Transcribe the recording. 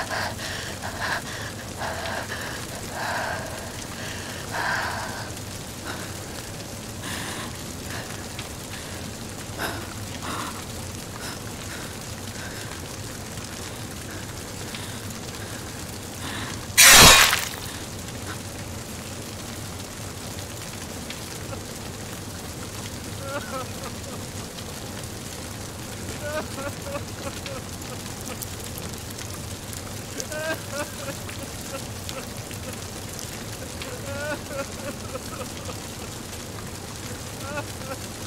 Ha ha ha! Ha ha ha ha!